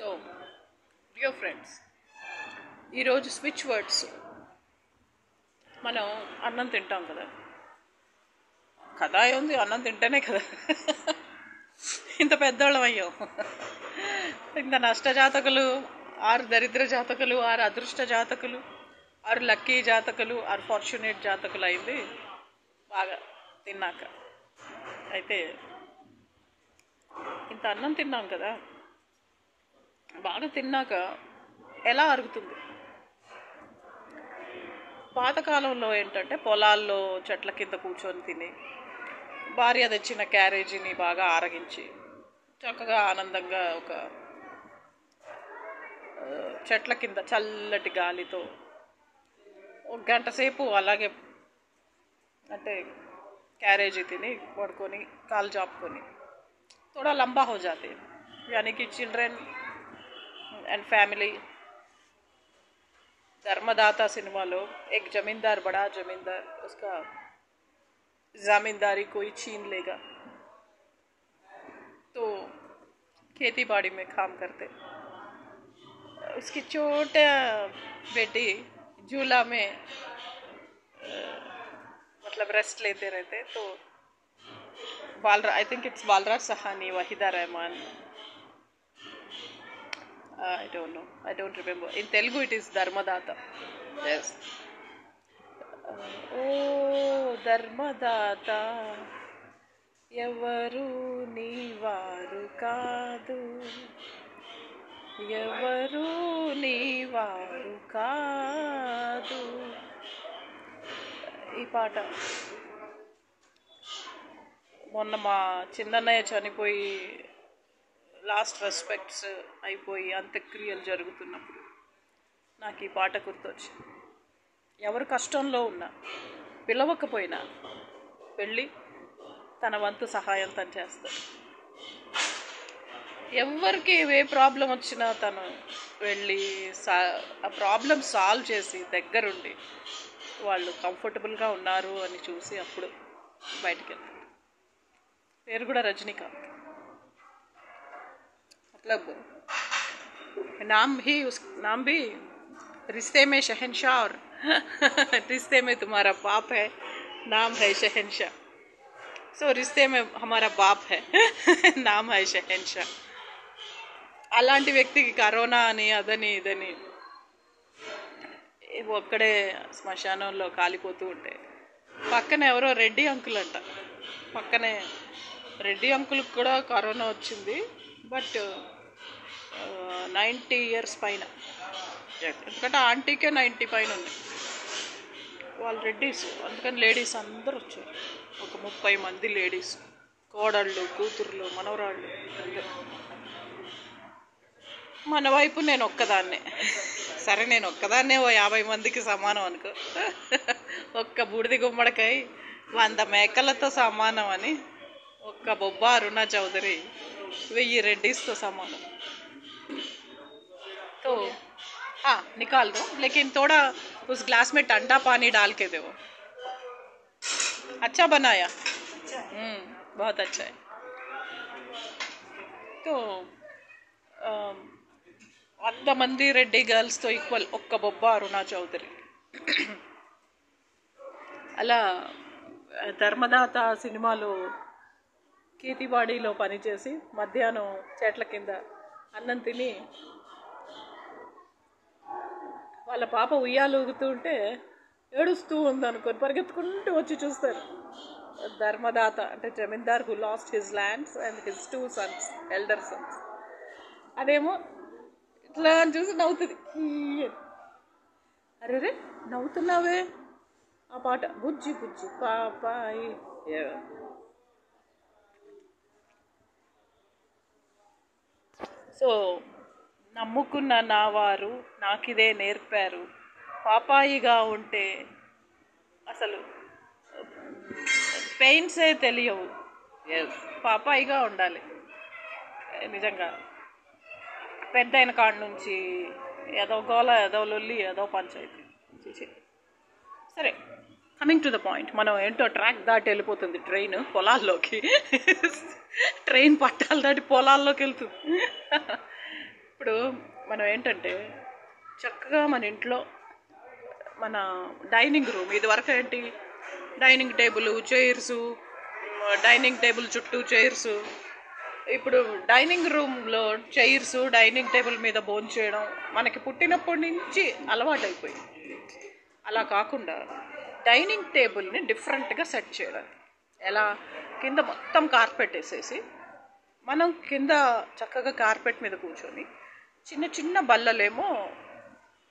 So dear friends ఈరోజు switch words మనం అన్నం తింటాం కదా. కదా ఉంది అన్నం తింటేనే కదా. ఇంత పెద్దవాళ్ళం అయ్యాం ఇంత నష్ట జాతకులు ఆరు దరిద్ర జాతకులు ఆరు అదృష్ట జాతకులు ఆరు లక్కీ జాతకులు ఆరు ఫార్చునేట్ జాతకులు అయింది. బాగా తిన్నాక. అయితే ఇంత అన్నం తిన్నాం కదా. బాగా తిన్నాక ఎలా అరుగుతుంది పాతకాలంలో ఏంటంటే పొలాల్లో చెట్ల కింద కూర్చొని తిని భార్య తెచ్చిన క్యారేజీని బాగా ఆరగించి చక్కగా ఆనందంగా ఒక ఆ, చెట్ల కింద చల్లటి గాలితో ఒక గంట సేపు అలాగే అంటే క్యారేజీ తిని పడుకొని కాలు చాపుకొని थोड़ा लंबा हो जाते हैं यानी कि चिल्ड्रन एंड फैमिली धर्मदाता सिनेमाలో एक जमींदार बड़ा जमींदार उसका जमींदारी कोई छीन लेगा तो खेती बाड़ी में काम करते उसकी छोटा बेटी झूला में अ, मतलब रेस्ट लेते रहते तो बालरा I think it's Balraj Sahni Waheeda Rehman I don't know I don't remember in Telugu it is Dharmadata yes oh Dharmadata ఎవరు నీ వారు కాదు ఎవరు నీవారు కాదు ఈ పాట. మొన్న మా చిన్నయ్య చనిపోయి లాస్ట్ రెస్పెక్ట్స్ అయిపోయి అంత్యక్రియలు జరుగుతున్నప్పుడు నాకు ఈ పాట గుర్తొచ్చింది. ఎవరు కష్టంలో ఉన్నా పిలవకపోయినా వెళ్ళి తన వంతు సహాయం తను చేస్తాడు. ఎవరికి ఏ ప్రాబ్లం వచ్చినా తను వెళ్ళి సా ఆ ప్రాబ్లం సాల్వ్ చేసి దగ్గరుండి వాళ్ళు కంఫర్టబుల్గా ఉన్నారు అని చూసి అప్పుడు బయటికి వెళ్తాడు పేరు కూడా రజనీకాంత్. मतलब नाम भी उस नाम भी रिश्ते में शहनशाह और रिश्ते में तुम्हारा बाप है नाम है शहनशाह सो रिश्ते में हमारा बाप है नाम है शहनशाह అలాంటి వ్యక్తికి కరోనా అని అదని ఇదని ఒక్కడే శ్మశానంలో కాలిపోతూ ఉంటే పక్కన ఎవరో రెడ్డి అంకుల్ అంట పక్కనే రెడ్డి అంకుల్కి కూడా కరోనా వచ్చింది బట్ నైంటీ ఇయర్స్ పైన. ఎందుకంటే ఆంటీకే నైంటీ పైన ఉంది. వాళ్ళు రెడ్డీస్ అందుకని లేడీస్ అందరూ వచ్చారు. ఒక ముప్పై మంది లేడీస్. కోడళ్ళు కూతుర్లు మనవరాళ్ళు అందరూ. మన వైపు నేను ఒక్కదాన్నే. సరే నేను ఒక్కదాన్నే ఓ యాభై మందికి సమానం అనుకో. ఒక్క బూడిది గుమ్మడికాయ వంద మేకలతో సమానం అని. ఒక్క బొబ్బ అరుణ చౌదరి వెయ్యి రెడ్డిస్తో సమానం तो हाँ निकाल दो लेकिन थोड़ा उस ग्लास में ठंडा पानी डाल के दो अच्छा बनाया हम्म बहुत अच्छा है तो um, వంద మంది రెడ్డి గర్ల్స్తో ఈక్వల్ ఒక్క బొబ్బ అరుణ చౌదరి అలా ఆ, ధర్మదాత సినిమాలో కీతివాడిలో పనిచేసి మధ్యాహ్నం చెట్ల కింద అన్నం తిని వాళ్ళ పాప ఉయ్యాలు ఊగుతూ ఉంటే ఏడుస్తూ ఉందనుకొని పరిగెత్తుకుంటూ వచ్చి చూస్తారు. ధర్మదాత అంటే zamindar who lost his lands and his two sons elder sons అదేమో ఇట్లా అని చూసి నవ్వుతుంది. అరే రే నవ్వుతున్నావే? ఆ పాట బుజ్జి బుజ్జి పాపాయి సో నమ్ముకున్న నా వారు నాకిదే నేర్పారు. పాపాయిగా ఉంటే అసలు పెయిన్సే తెలియవు. పాపాయిగా ఉండాలి. నిజంగా. పెద్ద అయిన కాడ నుంచి ఏదో గోల ఏదో లొల్లి ఏదో పంచాయతీ. సరే. కమింగ్ టు ద పాయింట్ మనం ఏంటో ట్రాక్ దాటి వెళ్ళిపోతుంది ట్రైన్ పొలాల్లోకి. ట్రైన్ పట్టాలు దాటి పొలాల్లోకి వెళ్తుంది. ఇప్పుడు మనం ఏంటంటే చక్కగా మన ఇంట్లో మన డైనింగ్ రూమ్ ఇది వరకు ఏంటి? Dining table chairs dining table చుట్టూ చైర్స్ ఇప్పుడు డైనింగ్ రూమ్లో చైర్స్ డైనింగ్ టేబుల్ మీద భోజనం చేయడం మనకి పుట్టినప్పటి నుంచి అలవాటైపోయింది. అలా కాకుండా డైనింగ్ టేబుల్ని డిఫరెంట్గా సెట్ చేయాలి ఎలా? కింద మొత్తం కార్పెట్ వేసేసి మనం కింద చక్కగా కార్పెట్ మీద కూర్చొని చిన్న చిన్న బల్లలేమో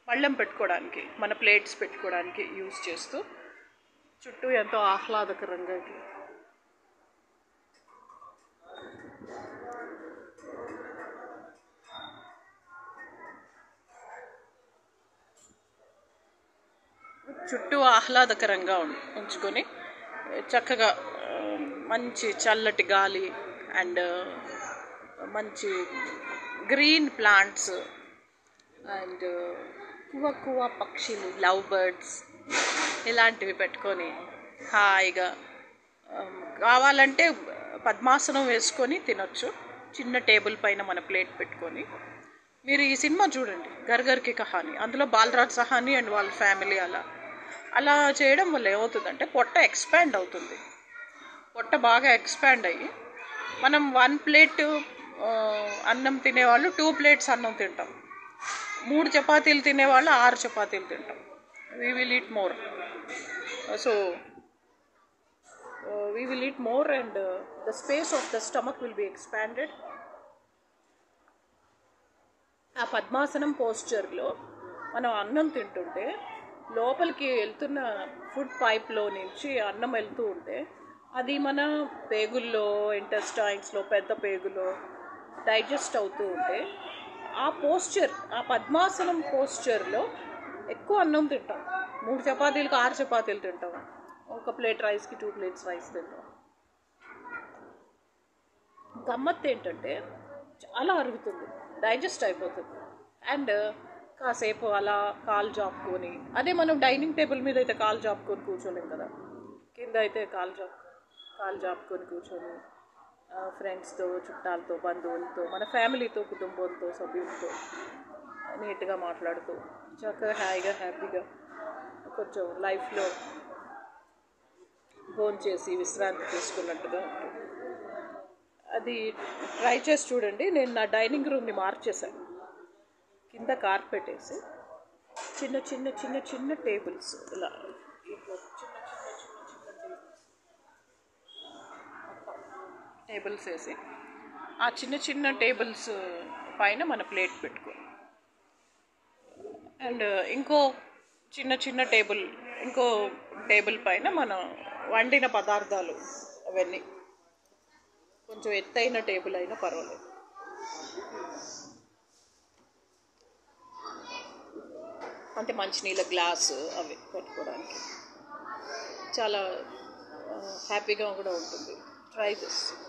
పళ్ళెం పెట్టుకోవడానికి మన ప్లేట్స్ పెట్టుకోవడానికి యూస్ చేస్తూ చుట్టూ ఎంతో ఆహ్లాదకరంగా చుట్టూ ఆహ్లాదకరంగా ఉం- ఉంచుకొని చక్కగా మంచి చల్లటి గాలి అండ్ మంచి గ్రీన్ ప్లాంట్స్ అండ్ కువ కువ పక్షులు లవ్ బర్డ్స్ ఇలాంటివి పెట్టుకొని హాయిగా కావాలంటే పద్మాసనం వేసుకొని తినొచ్చు. చిన్న టేబుల్ పైన మన ప్లేట్ పెట్టుకొని. మీరు ఈ సినిమా చూడండి. గర్గర్కి కహాని. అందులో బాలరాజ్ సహాని అండ్ వాళ్ళ ఫ్యామిలీ అలా. అలా చేయడం వల్ల ఏమవుతుందంటే పొట్ట ఎక్స్పాండ్ అవుతుంది. పొట్ట బాగా ఎక్స్పాండ్ అయ్యి మనం వన్ ప్లేట్ అన్నం తినేవాళ్ళు టూ ప్లేట్స్ అన్నం తింటాం. మూడు చపాతీలు తినేవాళ్ళు ఆరు చపాతీలు తింటాం. We will eat more so we will eat more and the space of the stomach will be expanded ఆ పద్మాసనం పోస్చర్లో మనం అన్నం తింటుంటే లోపలికి వెళ్తున్న ఫుడ్ పైప్లో నుంచి అన్నం వెళ్తూ ఉంటే అది మన పేగుల్లో ఇంటెస్టైన్స్లో పెద్ద పేగులో డైజెస్ట్ అవుతూ ఉంటే ఆ పోస్చర్ ఆ పద్మాసనం పోస్చర్లో ఎక్కువ అన్నం తింటాం. మూడు చపాతీలకు ఆరు చపాతీలు తింటాం. ఒక ప్లేట్ రైస్కి టూ ప్లేట్స్ రైస్ తింటాం. గమ్మత్తు ఏంటంటే చాలా అరుగుతుంది. డైజెస్ట్ అయిపోతుంది. అండ్ కాసేపు అలా కాలు జాపుకొని అదే మనం డైనింగ్ టేబుల్ మీద అయితే కాలు జాపుకొని కూర్చోలేం కదా. కింద అయితే కాలు జాపు కాలు జాపుకొని కూర్చొని ఫ్రెండ్స్తో చుట్టాలతో బంధువులతో మన ఫ్యామిలీతో కుటుంబంతో సభ్యులతో నీట్గా మాట్లాడుతూ చక్కగా హాయిగా హ్యాపీగా కొంచెం లైఫ్లో భోంచేసి విశ్రాంతి తీసుకున్నట్టుగా ఉంటుంది. అది ట్రై చేసి చూడండి. నేను నా డైనింగ్ రూమ్ని మార్చేశాను. కింద కార్పెట్ వేసి చిన్న చిన్న చిన్న చిన్న టేబుల్స్ ఇలా ఇట్లా చిన్న చిన్న చిన్న చిన్న టేబుల్స్ టేబుల్స్ వేసి ఆ చిన్న చిన్న టేబుల్స్ పైన మన ప్లేట్ పెట్టుకో. అండ్ ఇంకో చిన్న చిన్న టేబుల్ ఇంకో టేబుల్ పైన మనం వండిన పదార్థాలు అవన్నీ. కొంచెం ఎత్తైన టేబుల్ అయినా పర్వాలేదు. అంటే మంచినీళ్ళ గ్లాసు అవి పట్టుకోవడానికి చాలా హ్యాపీగా కూడా ఉంటుంది. ట్రై చేస్తుంది